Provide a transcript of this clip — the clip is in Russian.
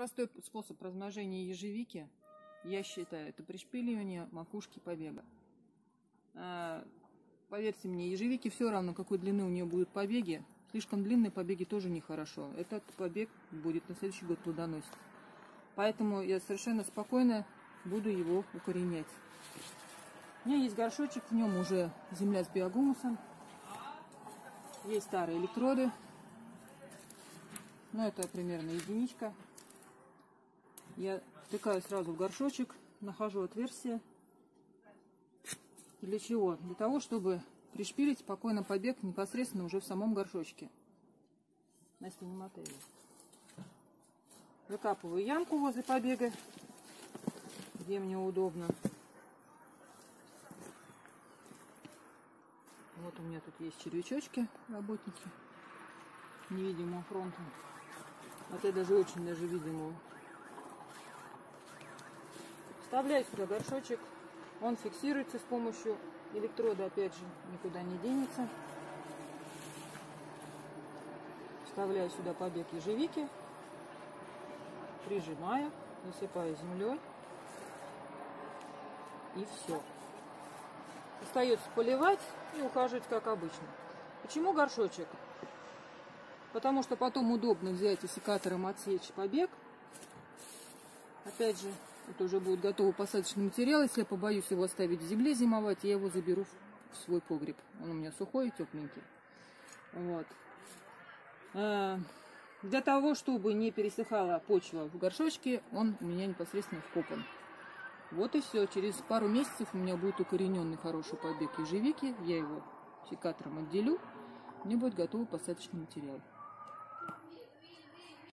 простой способ размножения ежевики, я считаю, это пришпиливание макушки побега. А, поверьте мне, ежевики все равно, какой длины у нее будут побеги. Слишком длинные побеги тоже нехорошо. Этот побег будет на следующий год плодоносить. Поэтому я совершенно спокойно буду его укоренять. У меня есть горшочек, в нем уже земля с биогумусом. Есть старые электроды. Ну, это примерно единичка. Я втыкаю сразу в горшочек, нахожу отверстие. Для чего? Для того, чтобы пришпилить спокойно побег непосредственно уже в самом горшочке. Настя, не мотай Выкапываю ямку возле побега, где мне удобно. Вот у меня тут есть червячочки, работники невидимого фронта. Хотя даже очень даже видимого. Вставляю сюда горшочек. Он фиксируется с помощью электрода, опять же, никуда не денется. Вставляю сюда побег ежевики. Прижимаю, насыпаю землей. И все. Остается поливать и ухаживать, как обычно. Почему горшочек? Потому что потом удобно взять и секатором отсечь побег. Опять же, это уже будет готовый посадочный материал. Если я побоюсь его оставить в земле зимовать, я его заберу в свой погреб. Он у меня сухой и тепленький. Вот. Э, для того, чтобы не пересыхала почва в горшочке, он у меня непосредственно вкопан. Вот и все. Через пару месяцев у меня будет укорененный хороший побег ежевики. Я его секатором отделю. Мне будет готовый посадочный материал.